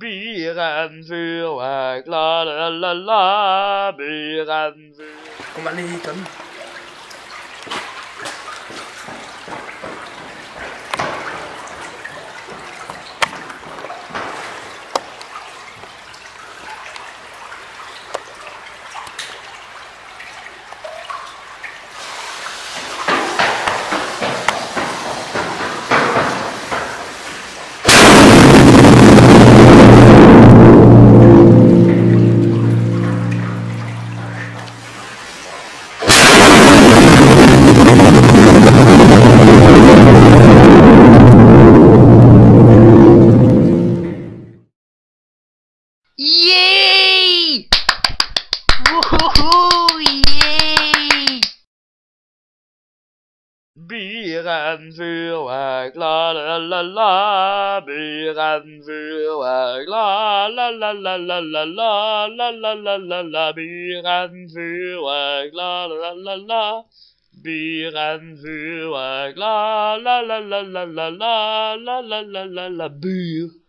Birenfyrverk, la la la la, birenfyrverk. Kom veldig hit, den. Yay! Woohoo! Yay! Birenfyrverk, la la la la, birenfyrverk, la la la la la la la, la la la la la, birenfyrverk, la la la la. Birenfyrverk, la la la la la la la, la la la la la, byr.